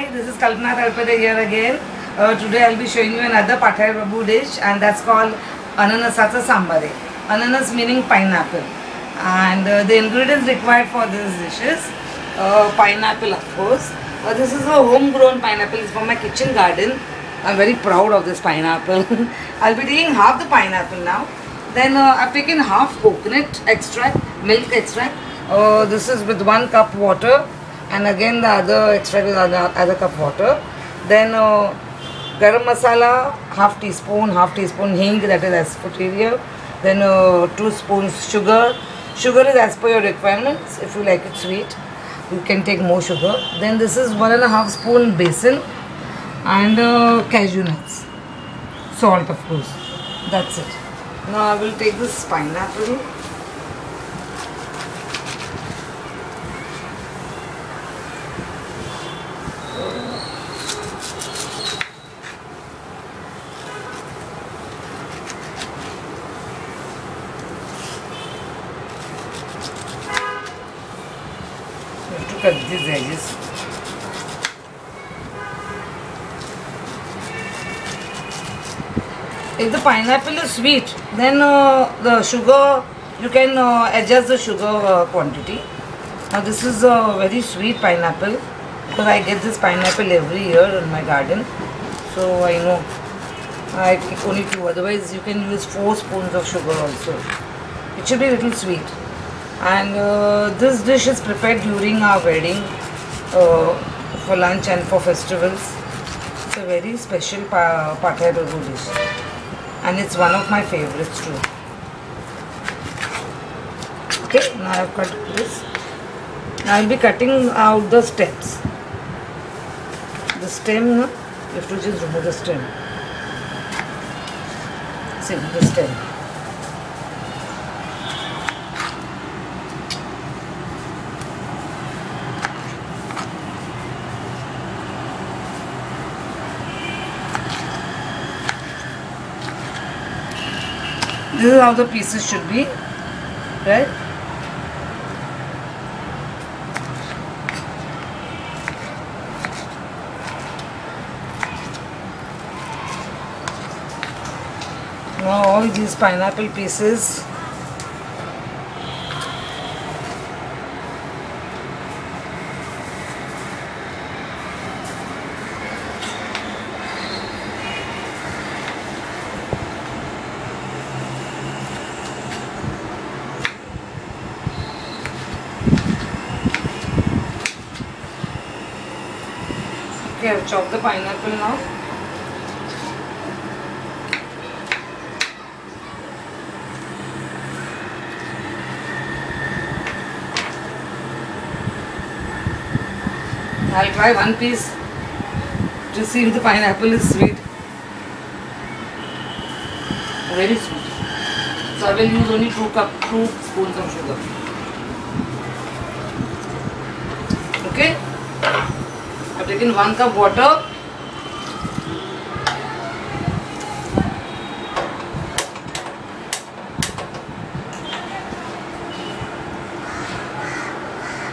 Hi, this is Kalpana Talpade here again. Uh, today I'll be showing you another Pathare Prabhu dish and that's called Ananasata Sambare. Ananas meaning pineapple. And uh, the ingredients required for this dish is uh, pineapple of course. Uh, this is a homegrown pineapple, it's from my kitchen garden. I'm very proud of this pineapple. I'll be taking half the pineapple now. Then uh, I've taken half coconut extract, milk extract. Uh, this is with one cup water and again the other extract with other, other cup water. Then uh, garam masala, half teaspoon, half teaspoon hing that is asafoetida. Then uh, two spoons sugar. Sugar is as per your requirements. If you like it sweet, you can take more sugar. Then this is one and a half spoon besan and uh, cashew nuts. Salt of course. That's it. Now I will take this pineapple. To cut these edges. If the pineapple is sweet, then uh, the sugar, you can uh, adjust the sugar uh, quantity. Now this is a very sweet pineapple because I get this pineapple every year in my garden. So I know I take only two, otherwise you can use 4 spoons of sugar also. It should be a little sweet. And uh, this dish is prepared during our wedding uh, for lunch and for festivals. It's a very special pa Pathare Prabhu dish and it's one of my favorites too. Okay, now I've cut this. I'll be cutting out the stems. The stem, you have to just remove the stem. See, the stem. This is how the pieces should be, right? Now all these pineapple pieces I've chopped the pineapple now. I'll try one piece to see if the pineapple is sweet. Very sweet. So I will use only two cup, two spoons of sugar. Okay. Taken one cup water.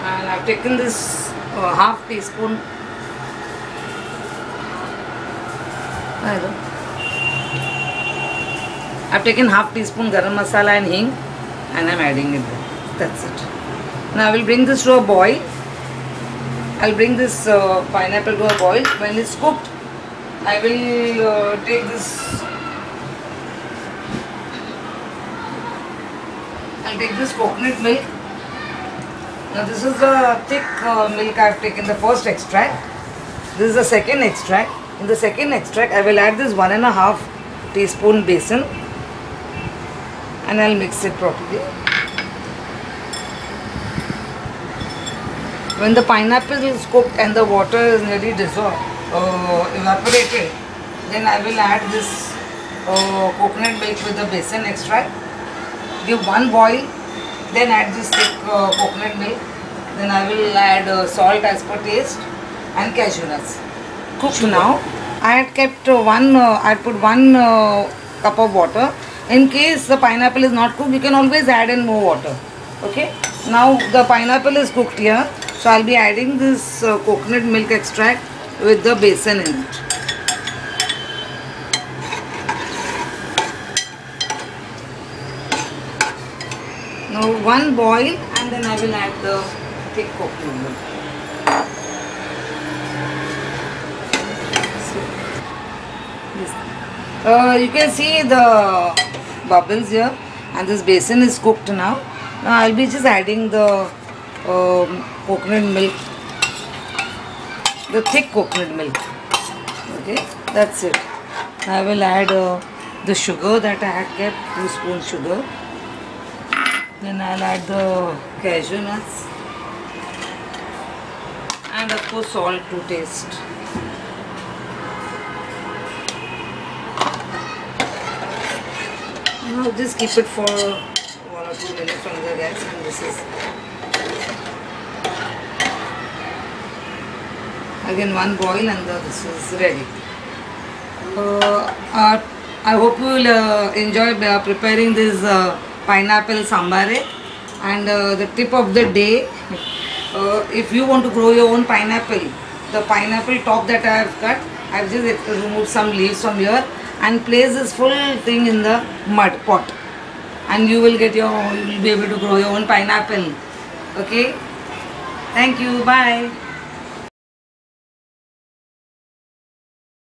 And I've taken this uh, half teaspoon. I've taken half teaspoon garam masala and hing and I'm adding it there. That's it. Now I will bring this to a boil. I'll bring this uh, pineapple to a boil. When it's cooked, I will uh, take this. I'll take this coconut milk. Now this is the thick uh, milk I've taken the first extract. This is the second extract. In the second extract, I will add this one and a half teaspoon besan, and I'll mix it properly. When the pineapple is cooked and the water is nearly dissolved, uh, evaporated, then I will add this uh, coconut milk with the besan extract. Give one boil, then add this thick uh, coconut milk. Then I will add uh, salt as per taste and cashew nuts. Cooked now. I had kept uh, one. Uh, I had put one uh, cup of water. In case the pineapple is not cooked, you can always add in more water. Okay. Now the pineapple is cooked here. So I'll be adding this uh, coconut milk extract with the besan in it. Now one boil and then I will add the thick coconut milk. Uh, you can see the bubbles here and this besan is cooked now. Now I'll be just adding the um, coconut milk, the thick coconut milk. Okay, that's it. I will add uh, the sugar that I had kept, 2 spoons sugar. Then I'll add the cashew nuts and of course salt to taste. Now just keep it for one or two minutes on the gas and this is again one boil and the, this is ready. Uh, uh, I hope you will uh, enjoy uh, preparing this uh, pineapple sambare and uh, the tip of the day. If you want to grow your own pineapple the pineapple top that I have cut I have just removed some leaves from here and place this full thing in the mud pot. And you will get your you will be able to grow your own pineapple. Okay? Thank you. Bye